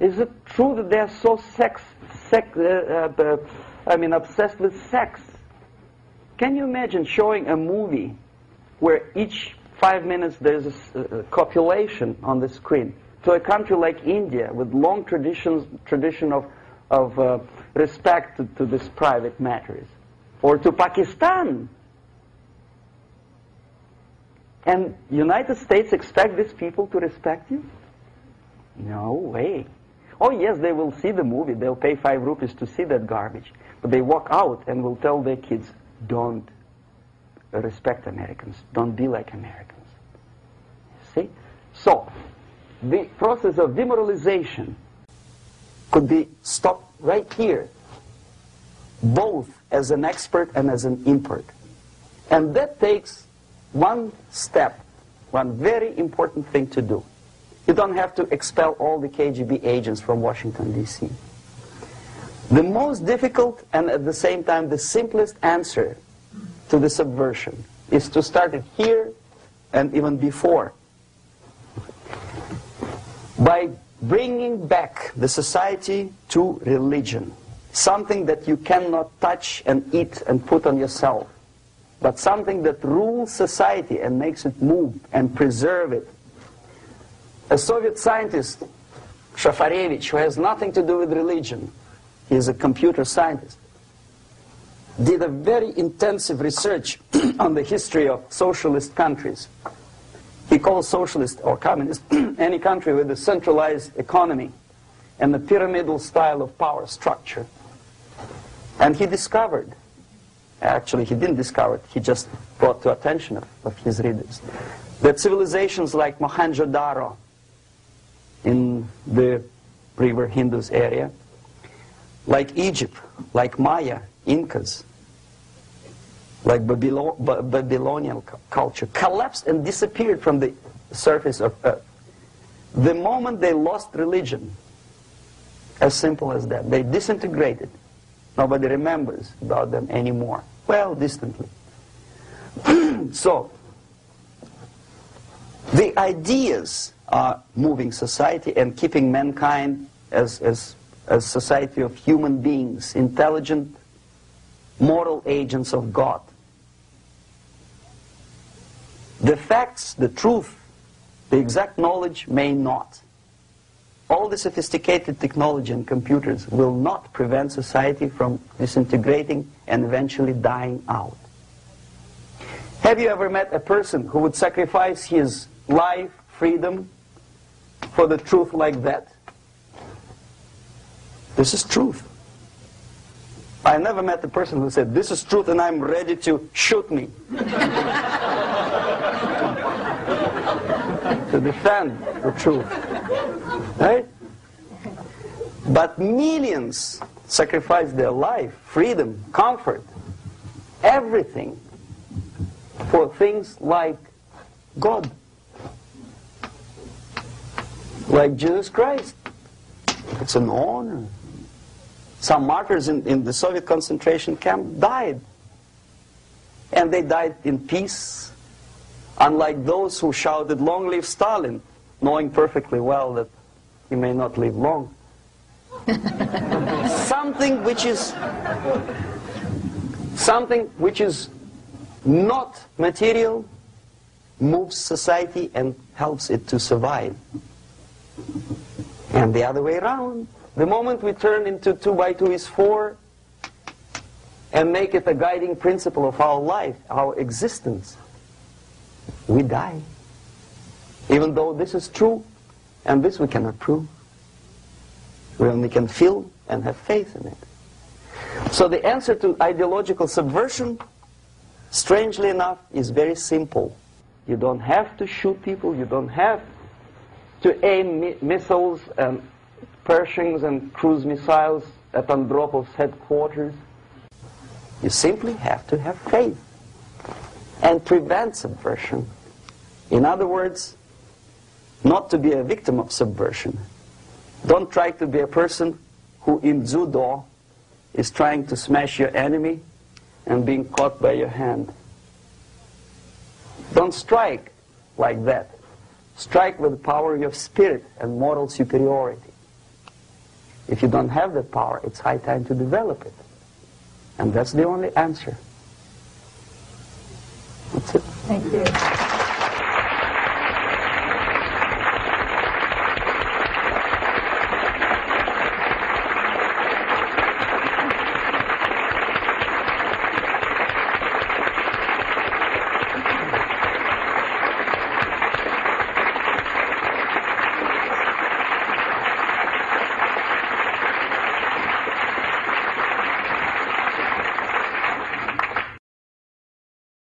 Is it true that they are so sex, sex uh, uh, I mean, obsessed with sex? Can you imagine showing a movie where each five minutes there's a, a copulation on the screen to a country like India with long traditions, tradition of, of uh, respect to, to these private matters, or to Pakistan? And United States expect these people to respect you? No way. Oh yes, they will see the movie. They'll pay five rupees to see that garbage. But they walk out and will tell their kids, don't respect Americans. Don't be like Americans. See? So, the process of demoralization could be stopped right here, both as an expert and as an import. And that takes one step, one very important thing to do. You don't have to expel all the KGB agents from Washington, D.C. The most difficult and at the same time the simplest answer to the subversion is to start it here and even before. By bringing back the society to religion, something that you cannot touch and eat and put on yourself, but something that rules society and makes it move and preserve it a Soviet scientist, Shafarevich, who has nothing to do with religion, he is a computer scientist, did a very intensive research on the history of socialist countries. He calls socialist or communist any country with a centralized economy and a pyramidal style of power structure. And he discovered, actually he didn't discover it, he just brought to attention of, of his readers, that civilizations like Mohenjo-Daro, in the river Indus area, like Egypt, like Maya, Incas, like Babylonian culture, collapsed and disappeared from the surface of earth. The moment they lost religion, as simple as that, they disintegrated. Nobody remembers about them anymore. Well, distantly. so, the ideas are moving society and keeping mankind as, as, as society of human beings, intelligent, moral agents of God. The facts, the truth, the exact knowledge may not. All the sophisticated technology and computers will not prevent society from disintegrating and eventually dying out. Have you ever met a person who would sacrifice his life, freedom, for the truth like that. This is truth. I never met a person who said, this is truth and I'm ready to shoot me. to defend the truth. Right? But millions sacrifice their life, freedom, comfort, everything for things like God like Jesus Christ. It's an honor. Some martyrs in, in the Soviet concentration camp died. And they died in peace, unlike those who shouted, long live Stalin, knowing perfectly well that he may not live long. something which is something which is not material moves society and helps it to survive. And the other way around. The moment we turn into 2 by 2 is 4 and make it a guiding principle of our life, our existence, we die. Even though this is true, and this we cannot prove. We only can feel and have faith in it. So the answer to ideological subversion, strangely enough, is very simple. You don't have to shoot people, you don't have to aim mi missiles and Pershings and cruise missiles at Andropov's headquarters. You simply have to have faith and prevent subversion. In other words, not to be a victim of subversion. Don't try to be a person who in judo is trying to smash your enemy and being caught by your hand. Don't strike like that. Strike with the power of spirit and moral superiority. If you don't have that power, it's high time to develop it. And that's the only answer. That's it. Thank you.